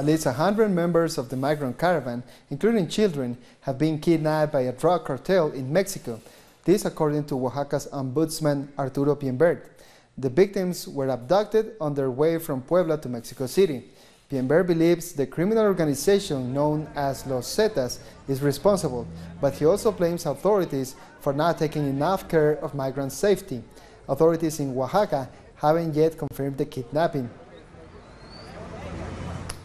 At least 100 members of the migrant caravan, including children, have been kidnapped by a drug cartel in Mexico. This according to Oaxaca's ombudsman Arturo Peimbert. The victims were abducted on their way from Puebla to Mexico City. Peimbert believes the criminal organization known as Los Zetas is responsible, but he also blames authorities for not taking enough care of migrant safety. Authorities in Oaxaca haven't yet confirmed the kidnapping.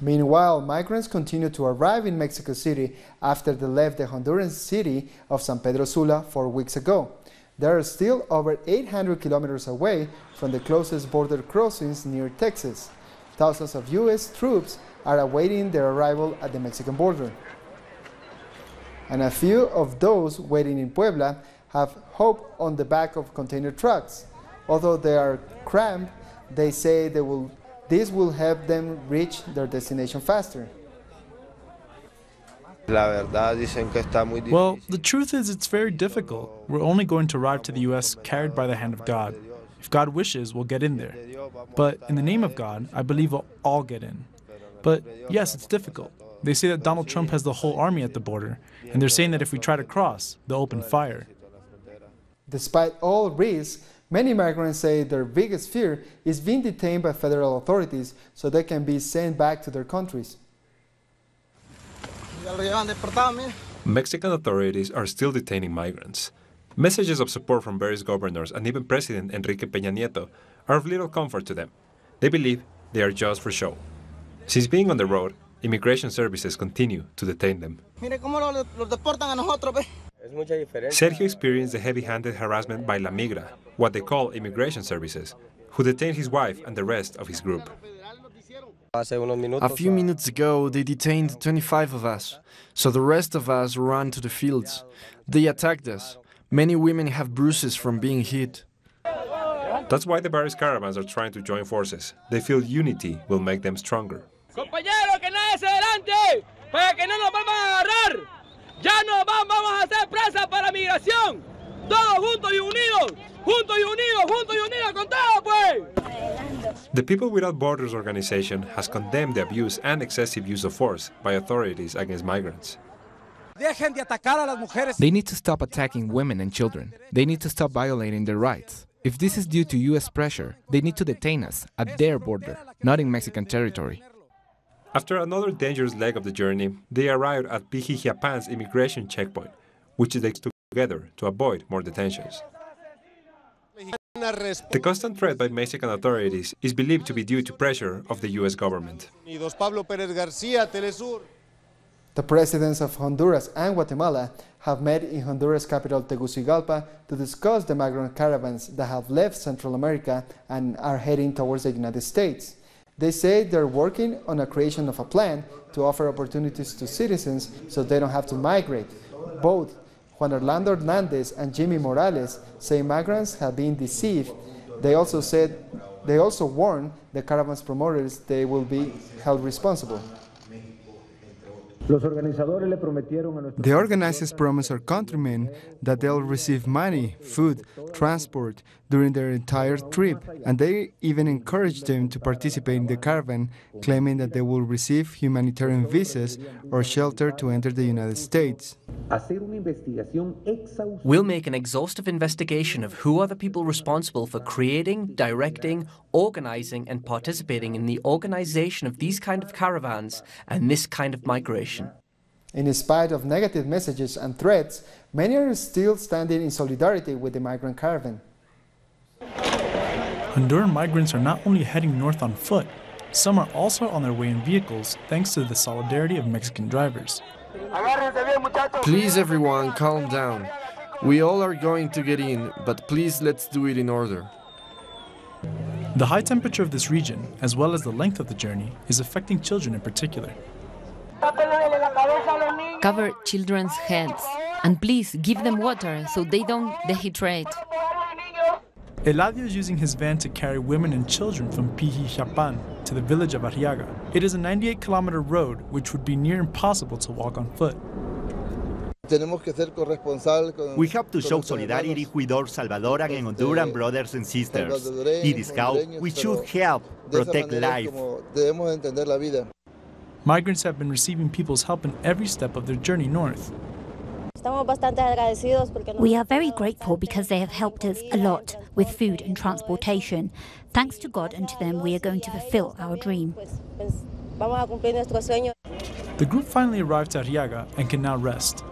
Meanwhile, migrants continue to arrive in Mexico City after they left the Honduran city of San Pedro Sula four weeks ago. They are still over 800 kilometers away from the closest border crossings near Texas. Thousands of U.S. troops are awaiting their arrival at the Mexican border. And a few of those waiting in Puebla have hope on the back of container trucks. Although they are cramped, they say they will, this will help them reach their destination faster. Well, the truth is it's very difficult. We're only going to arrive to the U.S. carried by the hand of God. If God wishes, we'll get in there. But in the name of God, I believe we'll all get in. But yes, it's difficult. They say that Donald Trump has the whole army at the border, and they're saying that if we try to cross, they'll open fire. Despite all risks, many migrants say their biggest fear is being detained by federal authorities so they can be sent back to their countries. Mexican authorities are still detaining migrants. Messages of support from various governors and even President Enrique Peña Nieto are of little comfort to them. They believe they are just for show. Since being on the road, immigration services continue to detain them. Sergio experienced the heavy-handed harassment by La Migra, what they call immigration services, who detained his wife and the rest of his group. A few minutes ago, they detained 25 of us, so the rest of us ran to the fields. They attacked us. Many women have bruises from being hit. That's why the various caravans are trying to join forces. They feel unity will make them stronger. Compañeros, que nadie se adelante, para que no nos vamos a agarrar. Ya no vamos a hacer presa para migración. Todos juntos y unidos, juntos y unidos, juntos y unidos, con todo pues. The People Without Borders organization has condemned the abuse and excessive use of force by authorities against migrants. They need to stop attacking women and children. They need to stop violating their rights. If this is due to US pressure, they need to detain us at their border, not in Mexican territory. After another dangerous leg of the journey, they arrived at Pijijiapan's immigration checkpoint, which they took together to avoid more detentions. The constant threat by Mexican authorities is believed to be due to pressure of the U.S. government. The presidents of Honduras and Guatemala have met in Honduras capital Tegucigalpa to discuss the migrant caravans that have left Central America and are heading towards the United States. They say they're working on a creation of a plan to offer opportunities to citizens so they don't have to migrate. Both Juan Orlando Hernandez and Jimmy Morales say migrants have been deceived. They also said they also warned the caravan's promoters they will be held responsible. The organizers promise our countrymen that they'll receive money, food, transport during their entire trip, and they even encouraged them to participate in the caravan, claiming that they will receive humanitarian visas or shelter to enter the United States. We'll make an exhaustive investigation of who are the people responsible for creating, directing, organizing, and participating in the organization of these kind of caravans and this kind of migration. In spite of negative messages and threats, many are still standing in solidarity with the migrant caravan. Honduran migrants are not only heading north on foot, some are also on their way in vehicles thanks to the solidarity of Mexican drivers. Please, everyone, calm down. We all are going to get in, but please let's do it in order. The high temperature of this region, as well as the length of the journey, is affecting children in particular. Cover children's heads and please give them water so they don't dehydrate. Eladio is using his van to carry women and children from Pijijiapan to the village of Arriaga. It is a 98 kilometer road which would be near impossible to walk on foot. We have to show solidarity with our Salvadoran and Honduran brothers and sisters. It is how we should help protect life. Migrants have been receiving people's help in every step of their journey north. We are very grateful because they have helped us a lot with food and transportation. Thanks to God and to them, we are going to fulfill our dream. The group finally arrived to Arriaga and can now rest.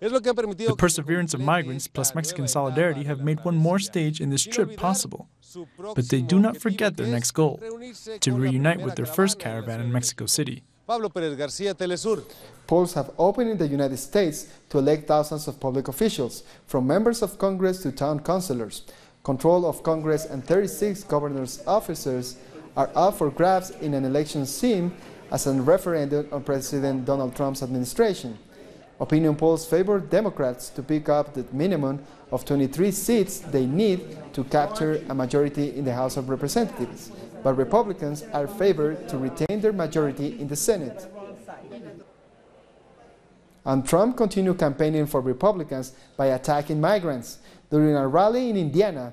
The perseverance of migrants plus Mexican solidarity have made one more stage in this trip possible. But they do not forget their next goal to reunite with their first caravan in Mexico City. Polls have opened in the United States to elect thousands of public officials, from members of Congress to town councilors. Control of Congress and 36 governors' officers are up for grabs in an election seen as a referendum on President Donald Trump's administration. Opinion polls favor Democrats to pick up the minimum of 23 seats they need to capture a majority in the House of Representatives, but Republicans are favored to retain their majority in the Senate. And Trump continued campaigning for Republicans by attacking migrants. During a rally in Indiana,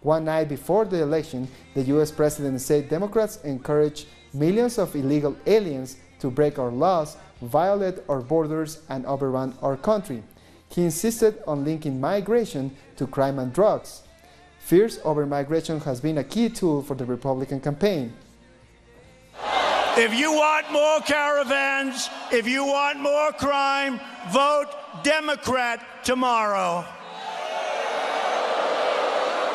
one night before the election, the U.S. president said Democrats encourage millions of illegal aliens to break our laws violate our borders, and overrun our country. He insisted on linking migration to crime and drugs. Fears over migration has been a key tool for the Republican campaign. If you want more caravans, if you want more crime, vote Democrat tomorrow.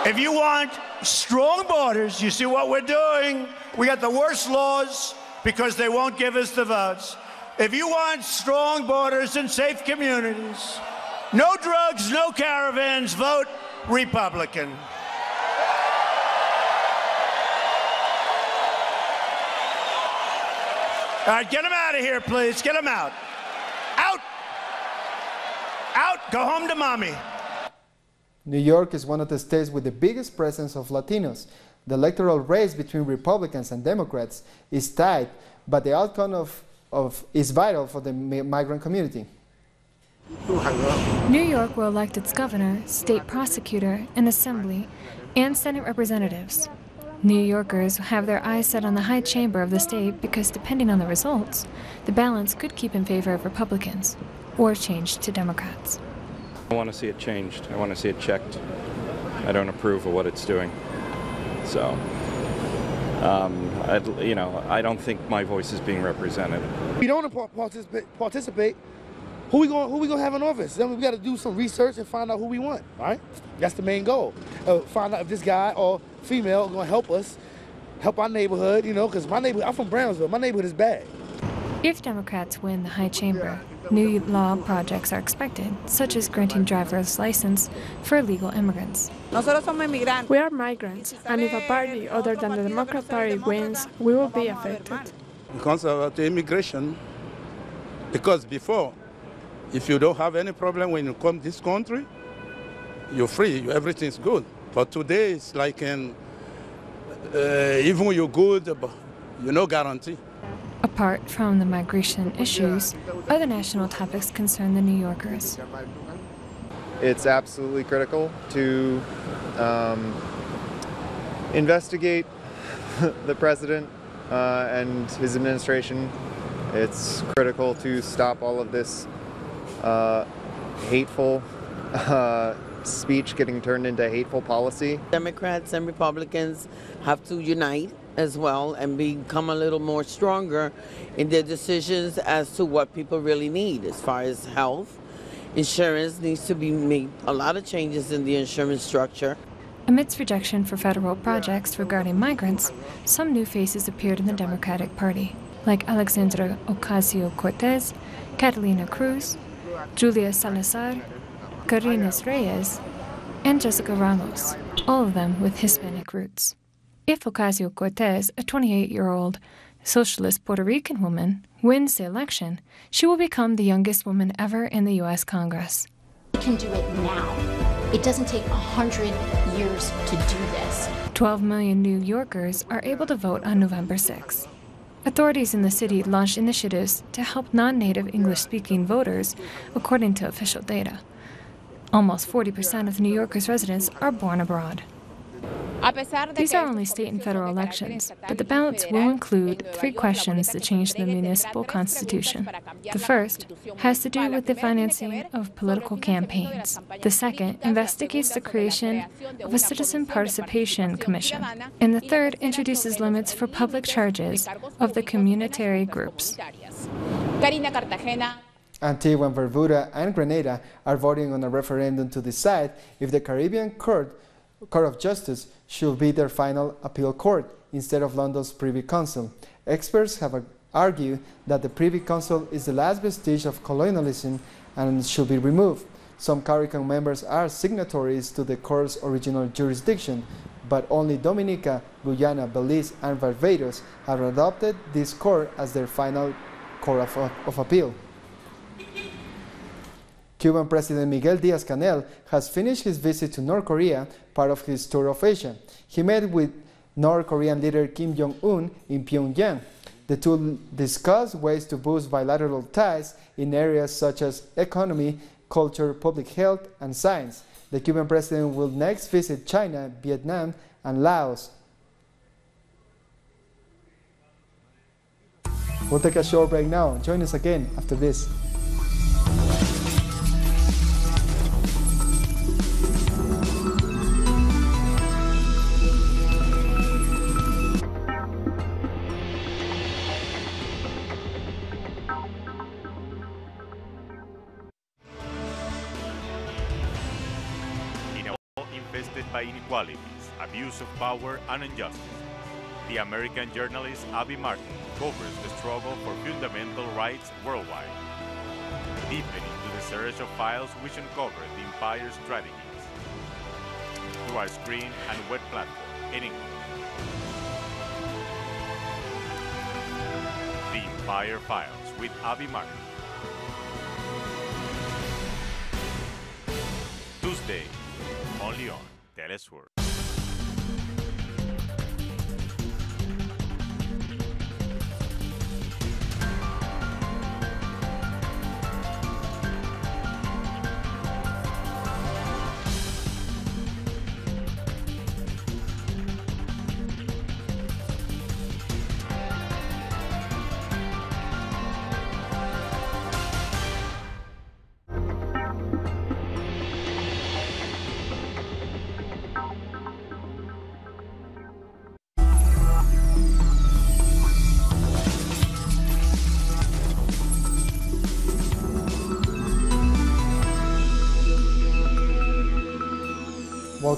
If you want strong borders, you see what we're doing? We got the worst laws because they won't give us the votes. If you want strong borders and safe communities, no drugs, no caravans, vote Republican. All right, get them out of here, please. Get them out. Out. Out. Go home to mommy. New York is one of the states with the biggest presence of Latinos. The electoral race between Republicans and Democrats is tight, but the outcome of of, is vital for the migrant community. New York will elect its governor, state prosecutor, and assembly, and Senate representatives. New Yorkers have their eyes set on the high chamber of the state because, depending on the results, the balance could keep in favor of Republicans or change to Democrats. I want to see it changed. I want to see it checked. I don't approve of what it's doing. So um, you know, I don't think my voice is being represented. We don't participate, participate who we going who we gonna have in office? Then we got to do some research and find out who we want. Right? That's the main goal. Uh, find out if this guy or female gonna help us, help our neighborhood. You know, because my neighborhood, I'm from Brownsville. My neighborhood is bad. If Democrats win the high chamber, new law projects are expected, such as granting driver's license for illegal immigrants. We are migrants, and if a party other than the Democrat Party wins, we will be affected. Because of the immigration, because before, if you don't have any problem when you come this country, you're free, everything's good. But today it's like an, uh, even you're good, you no guarantee. Apart from the migration issues, other national topics concern the New Yorkers. It's absolutely critical to um, investigate the president uh, and his administration. It's critical to stop all of this uh, hateful uh, speech getting turned into hateful policy. Democrats and Republicans have to unite as well and become a little more stronger in their decisions as to what people really need as far as health. Insurance needs to be made a lot of changes in the insurance structure. Amidst rejection for federal projects regarding migrants, some new faces appeared in the Democratic Party, like Alexandra Ocasio Cortez, Catalina Cruz, Julia Salazar, Karines Reyes, and Jessica Ramos, all of them with Hispanic roots. If Ocasio Cortez, a 28 year old socialist Puerto Rican woman, wins the election, she will become the youngest woman ever in the U.S. Congress. We can do it now. It doesn't take 100 years to do this. 12 million New Yorkers are able to vote on November 6. Authorities in the city launched initiatives to help non native English speaking voters, according to official data. Almost 40% of New Yorkers' residents are born abroad. These are only state and federal elections, but the ballots will include three questions that change the municipal constitution. The first has to do with the financing of political campaigns. The second investigates the creation of a citizen participation commission. And the third introduces limits for public charges of the communitary groups. Antigua and Barbuda and Grenada are voting on a referendum to decide if the Caribbean Court, Court of Justice should be their final appeal court instead of London's Privy Council. Experts have argued that the Privy Council is the last vestige of colonialism and should be removed. Some CARICOM members are signatories to the court's original jurisdiction, but only Dominica, Guyana, Belize, and Barbados have adopted this court as their final court of, of appeal. Cuban President Miguel Diaz-Canel has finished his visit to North Korea, part of his tour of Asia. He met with North Korean leader Kim Jong-un in Pyongyang. The two discussed ways to boost bilateral ties in areas such as economy, culture, public health, and science. The Cuban president will next visit China, Vietnam, and Laos. We'll take a short break now. Join us again after this. Abuse of power, and injustice. The American journalist Abby Martin covers the struggle for fundamental rights worldwide, deepening into the search of files which uncover the empire's strategies through our screen and web platform in English. The Empire Files with Abby Martin. Tuesday, only on Telesur.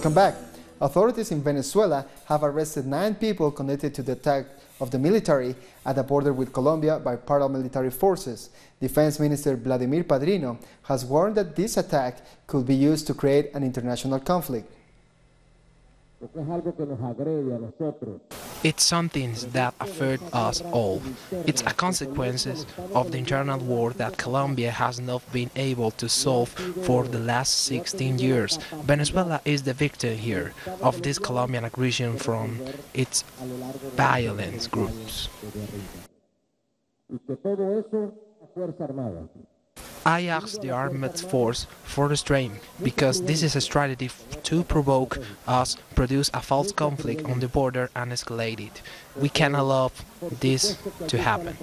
Welcome back. Authorities in Venezuela have arrested nine people connected to the attack of the military at the border with Colombia by paramilitary forces. Defense Minister Vladimir Padrino has warned that this attack could be used to create an international conflict. It's something that affects us all. It's a consequence of the internal war that Colombia has not been able to solve for the last 16 years. Venezuela is the victim here of this Colombian aggression from its violent groups. I asked the armed force for restraint because this is a strategy to provoke us produce a false conflict on the border and escalate it. We cannot allow this to happen.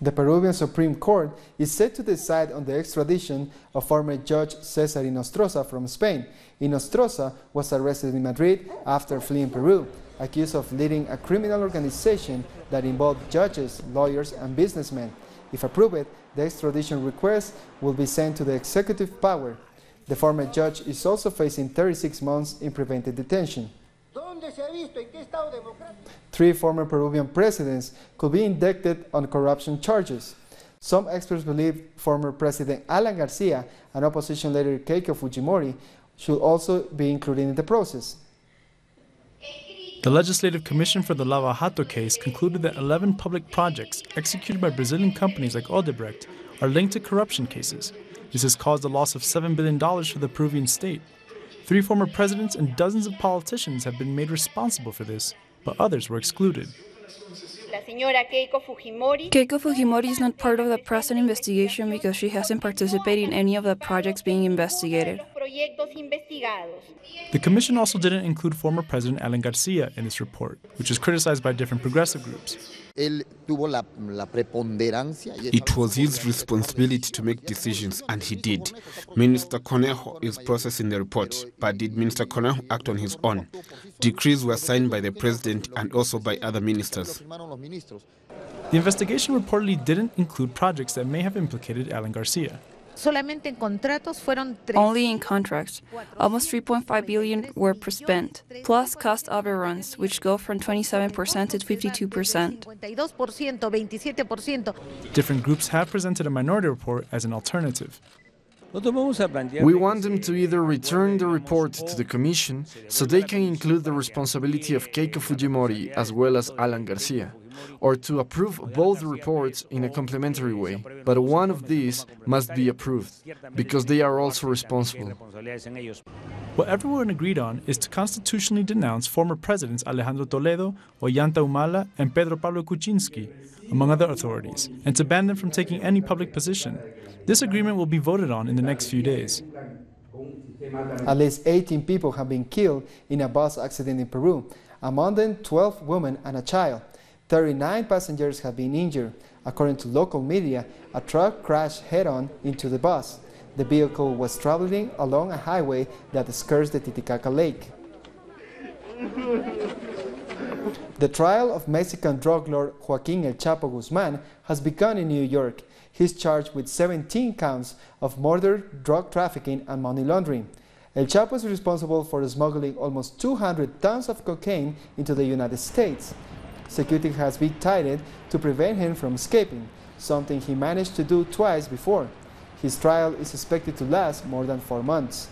The Peruvian Supreme Court is set to decide on the extradition of former Judge Cesar Hinostroza from Spain. Hinostroza was arrested in Madrid after fleeing Peru accused of leading a criminal organization that involve judges, lawyers, and businessmen. If approved, the extradition request will be sent to the executive power. The former judge is also facing 36 months in preventive detention. Three former Peruvian presidents could be indicted on corruption charges. Some experts believe former President Alan Garcia and opposition leader Keiko Fujimori should also be included in the process. The Legislative Commission for the Lava Jato case concluded that 11 public projects executed by Brazilian companies like Odebrecht are linked to corruption cases. This has caused a loss of $7 billion for the Peruvian state. Three former presidents and dozens of politicians have been made responsible for this, but others were excluded. Keiko Fujimori is not part of the present investigation because she hasn't participated in any of the projects being investigated. The commission also didn't include former President Alan Garcia in this report, which is criticized by different progressive groups. It was his responsibility to make decisions, and he did. Minister Cornejo is processing the report, but did Minister Cornejo act on his own? Decrees were signed by the president and also by other ministers. The investigation reportedly didn't include projects that may have implicated Alan Garcia. Only in contracts, almost 3.5 billion were spent, plus cost overruns, which go from 27% to 52%. Different groups have presented a minority report as an alternative. We want them to either return the report to the Commission so they can include the responsibility of Keiko Fujimori as well as Alan Garcia, or to approve both reports in a complementary way. But one of these must be approved, because they are also responsible. What everyone agreed on is to constitutionally denounce former presidents Alejandro Toledo, Ollanta Humala, and Pedro Pablo Kuczynski, among other authorities, and to ban them from taking any public position. This agreement will be voted on in the next few days. At least 18 people have been killed in a bus accident in Peru, among them 12 women and a child. 39 passengers have been injured. According to local media, a truck crashed head-on into the bus. The vehicle was traveling along a highway that skirts the Titicaca Lake. The trial of Mexican drug lord Joaquin El Chapo Guzman has begun in New York. He's charged with 17 counts of murder, drug trafficking, and money laundering. El Chapo is responsible for smuggling almost 200 tons of cocaine into the United States. Security has been tightened to prevent him from escaping, something he managed to do twice before. His trial is expected to last more than four months.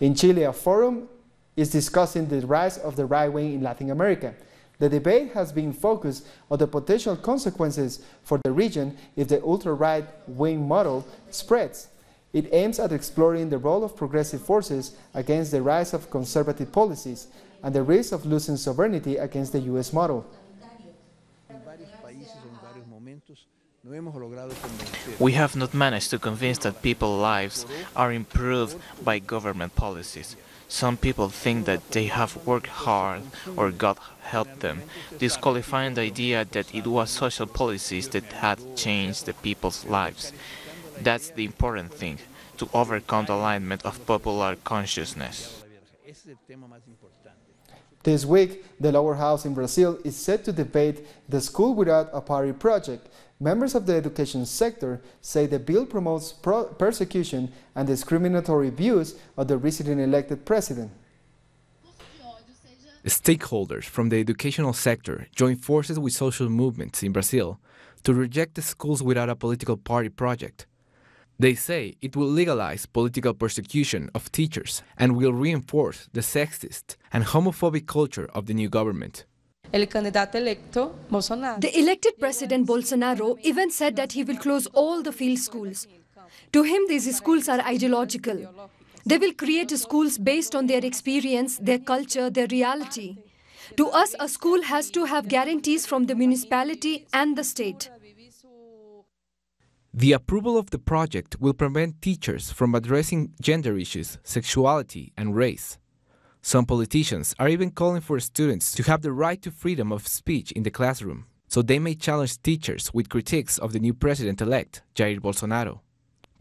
In Chile, a forum is discussing the rise of the right wing in Latin America. The debate has been focused on the potential consequences for the region if the ultra-right wing model spreads. It aims at exploring the role of progressive forces against the rise of conservative policies and the risk of losing sovereignty against the US model. We have not managed to convince that people's lives are improved by government policies. Some people think that they have worked hard or God helped them, disqualifying the idea that it was social policies that had changed the people's lives. That's the important thing, to overcome the alignment of popular consciousness. This week, the lower house in Brazil is set to debate the School Without a Party project, Members of the education sector say the bill promotes pro persecution and discriminatory views of the recently elected president. Stakeholders from the educational sector join forces with social movements in Brazil to reject the schools without a political party project. They say it will legalize political persecution of teachers and will reinforce the sexist and homophobic culture of the new government. The elected president Bolsonaro even said that he will close all the field schools. To him, these schools are ideological. They will create schools based on their experience, their culture, their reality. To us, a school has to have guarantees from the municipality and the state. The approval of the project will prevent teachers from addressing gender issues, sexuality, and race. Some politicians are even calling for students to have the right to freedom of speech in the classroom, so they may challenge teachers with critiques of the new president elect, Jair Bolsonaro.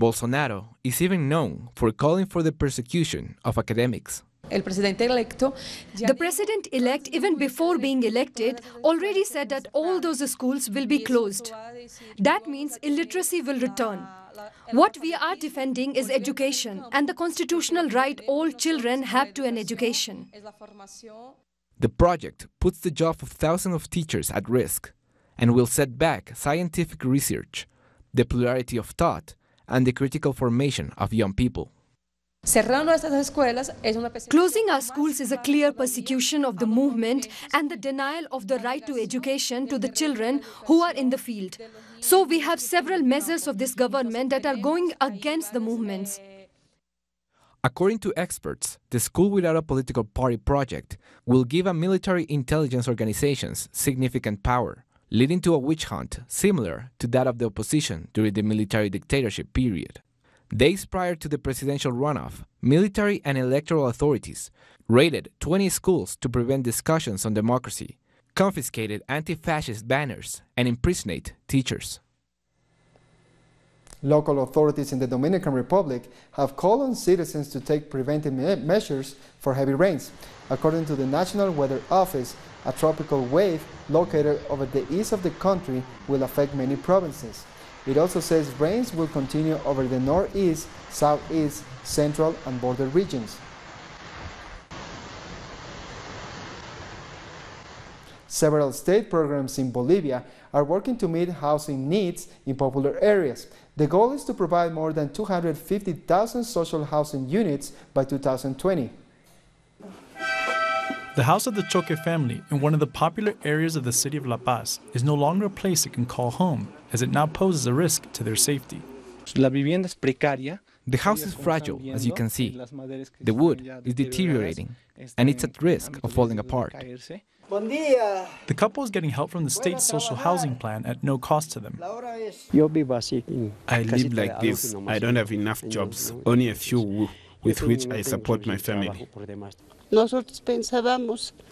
Bolsonaro is even known for calling for the persecution of academics. The president elect, even before being elected, already said that all those schools will be closed. That means illiteracy will return. What we are defending is education and the constitutional right all children have to an education. The project puts the job of thousands of teachers at risk and will set back scientific research, the plurality of thought, and the critical formation of young people. Closing our schools is a clear persecution of the movement and the denial of the right to education to the children who are in the field. So we have several measures of this government that are going against the movements. According to experts, the School Without a Political Party project will give a military intelligence organizations significant power, leading to a witch hunt similar to that of the opposition during the military dictatorship period. Days prior to the presidential runoff, military and electoral authorities raided 20 schools to prevent discussions on democracy, confiscated anti fascist banners, and imprisoned teachers. Local authorities in the Dominican Republic have called on citizens to take preventive me measures for heavy rains. According to the National Weather Office, a tropical wave located over the east of the country will affect many provinces. It also says rains will continue over the northeast, southeast, central, and border regions. Several state programs in Bolivia are working to meet housing needs in popular areas. The goal is to provide more than 250,000 social housing units by 2020. The house of the Choque family in one of the popular areas of the city of La Paz is no longer a place it can call home, as it now poses a risk to their safety. The house is fragile, as you can see. The wood is deteriorating, and it's at risk of falling apart. The couple is getting help from the state social housing plan at no cost to them. I live like this. I don't have enough jobs, only a few with which I support my family.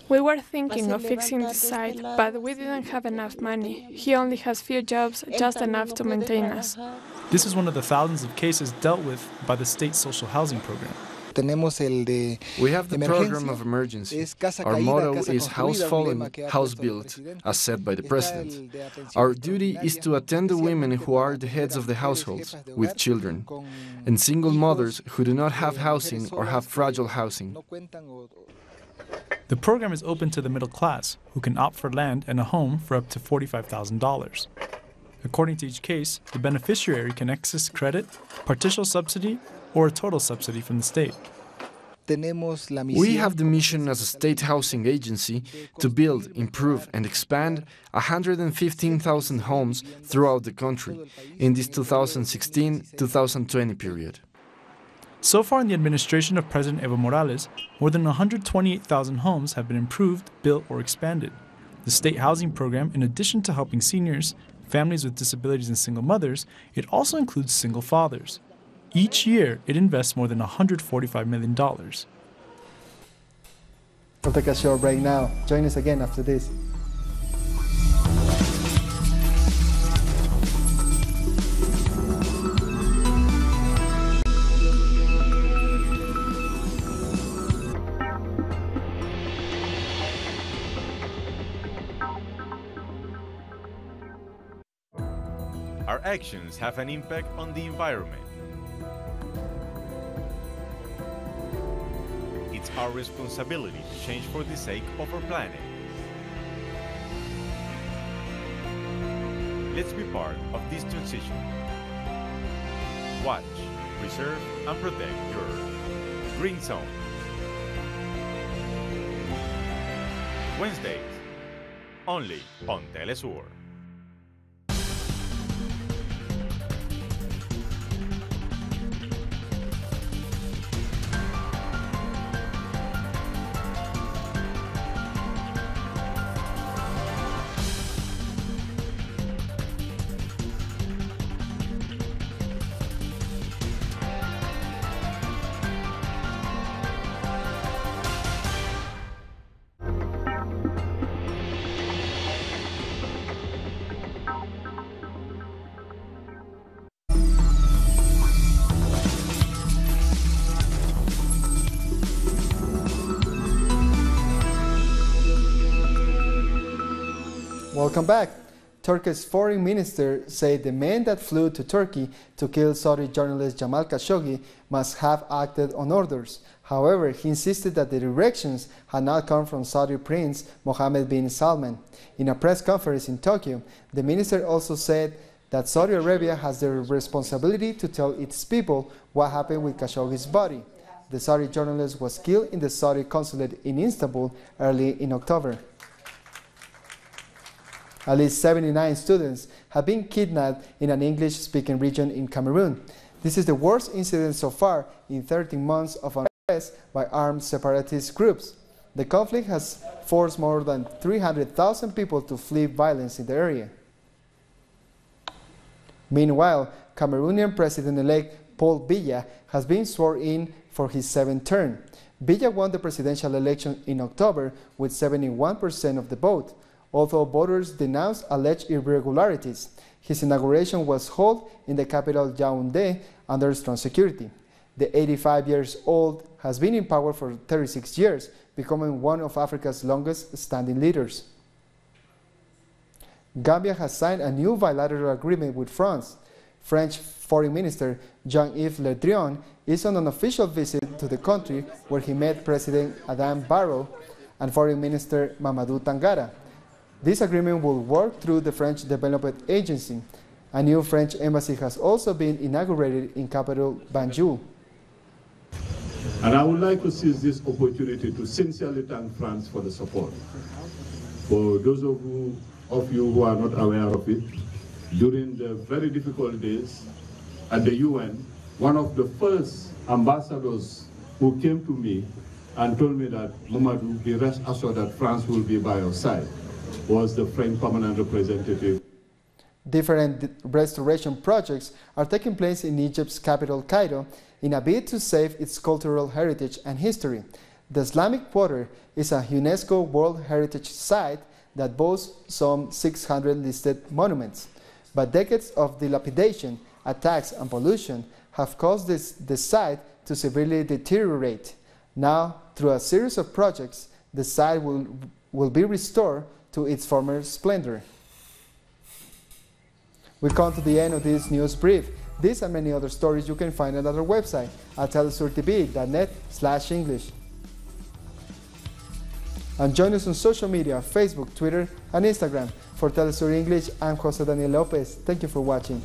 We were thinking of fixing the site, but we didn't have enough money. He only has few jobs, just enough to maintain us. This is one of the thousands of cases dealt with by the state social housing program. We have the program of emergency. Our motto is house fallen, house built, as said by the president. Our duty is to attend the women who are the heads of the households with children, and single mothers who do not have housing or have fragile housing. The program is open to the middle class, who can opt for land and a home for up to $45,000. According to each case, the beneficiary can access credit, partial subsidy, or a total subsidy from the state. We have the mission as a state housing agency to build, improve, and expand 115,000 homes throughout the country in this 2016 2020 period. So far in the administration of President Evo Morales, more than 128,000 homes have been improved, built, or expanded. The state housing program, in addition to helping seniors, families with disabilities, and single mothers, it also includes single fathers. Each year, it invests more than $145 million. We'll take a short break now. Join us again after this. Our actions have an impact on the environment. Our responsibility to change for the sake of our planet. Let's be part of this transition. Watch, preserve, and protect your Green Zone. Wednesdays, only on Telesur. Welcome back. Turkey's foreign minister said the man that flew to Turkey to kill Saudi journalist Jamal Khashoggi must have acted on orders. However, he insisted that the directions had not come from Saudi Prince Mohammed bin Salman. In a press conference in Tokyo, the minister also said that Saudi Arabia has the responsibility to tell its people what happened with Khashoggi's body. The Saudi journalist was killed in the Saudi consulate in Istanbul early in October. At least 79 students have been kidnapped in an English-speaking region in Cameroon. This is the worst incident so far in 13 months of unrest by armed separatist groups. The conflict has forced more than 300,000 people to flee violence in the area. Meanwhile, Cameroonian President-elect Paul Biya, has been sworn in for his seventh term. Biya won the presidential election in October with 71% of the vote, although voters denounced alleged irregularities. His inauguration was held in the capital Yaoundé under strong security. The 85 years old has been in power for 36 years, becoming one of Africa's longest standing leaders. Gambia has signed a new bilateral agreement with France. French Foreign Minister Jean-Yves Le Drian is on an official visit to the country where he met President Adama Barrow and Foreign Minister Mamadou Tangara. This agreement will work through the French Development Agency. A new French embassy has also been inaugurated in capital Banjul. And I would like to seize this opportunity to sincerely thank France for the support. For those of you, of you who are not aware of it, during the very difficult days at the UN, one of the first ambassadors who came to me and told me that, Mamadou, be rest assured that France will be by your side, was the French permanent representative. Different restoration projects are taking place in Egypt's capital, Cairo, in a bid to save its cultural heritage and history. The Islamic Quarter is a UNESCO World Heritage Site that boasts some 600 listed monuments. But decades of dilapidation, attacks, and pollution have caused this, the site to severely deteriorate. Now, through a series of projects, the site will, will be restored to its former splendor. We come to the end of this news brief. These and many other stories you can find at our website at telesurtv.net slash English. And join us on social media, Facebook, Twitter, and Instagram. For Telesur English, I'm Jose Daniel Lopez. Thank you for watching.